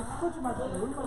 여기 스포츠 마트 얼마나?